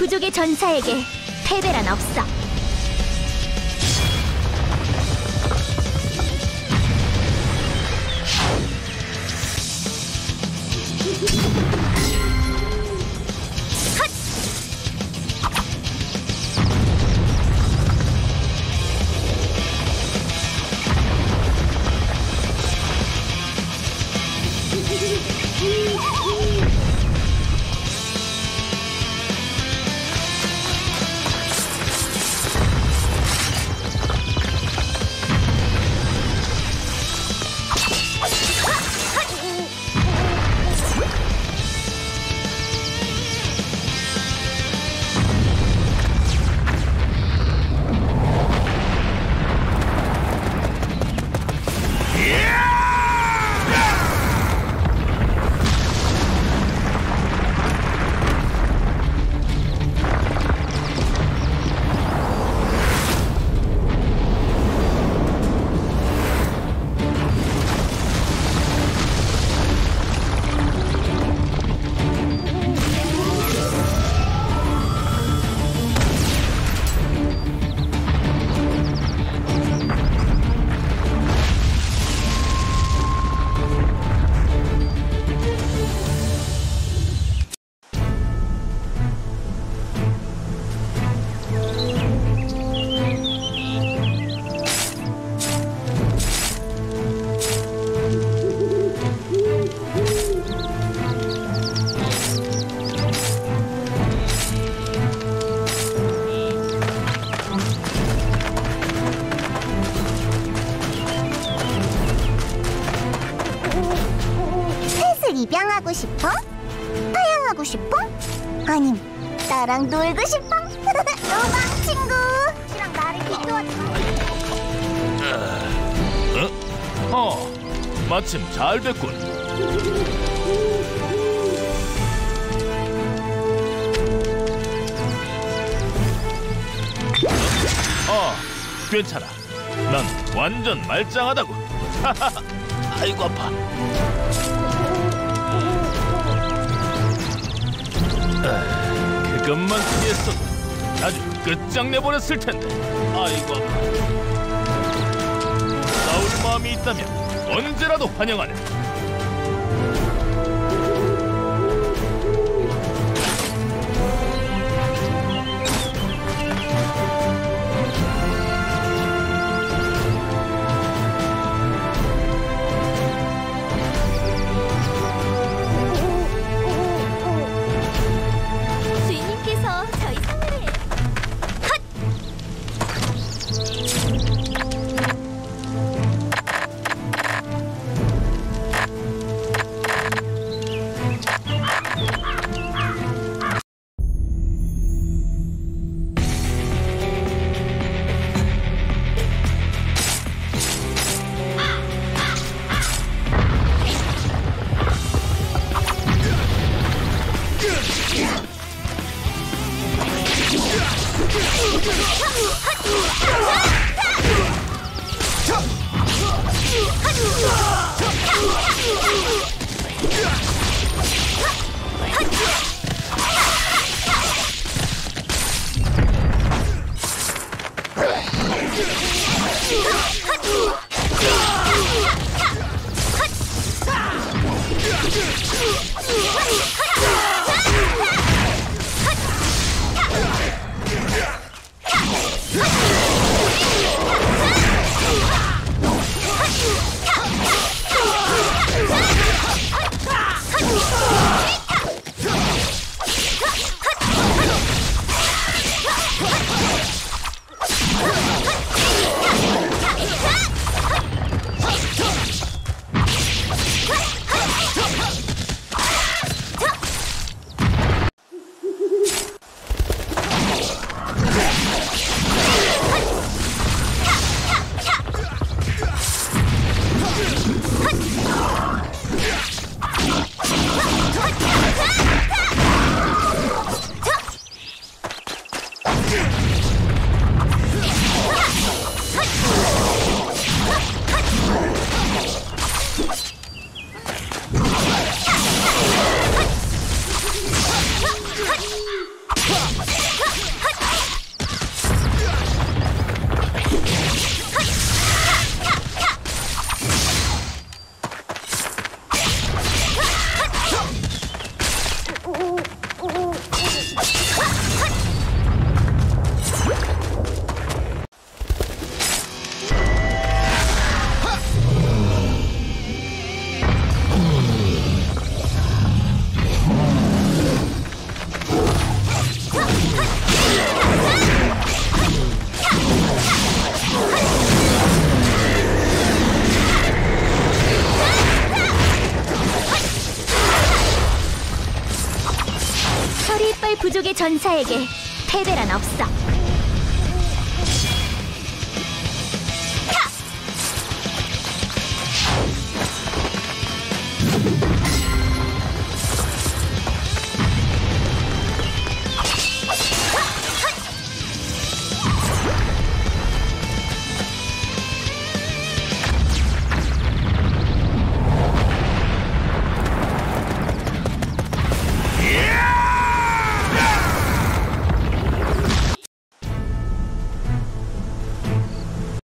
부족의 전사에게 패배란 없어. 입양하고 싶어? 파양하고 싶어? 아님 나랑 놀고 싶어? 로망 친구 씨랑 나를 비교하지 마 어, 마침 잘 됐군. 어, 괜찮아. 난 완전 말짱하다고. 아이고 아파. 아, 그것만 피했어도 아주 끝장내 버렸을 텐데. 아이고 아파. 싸울 마음이 있다면 언제라도 환영하네. ハッハッハッ! 전사에게 패배란 없어.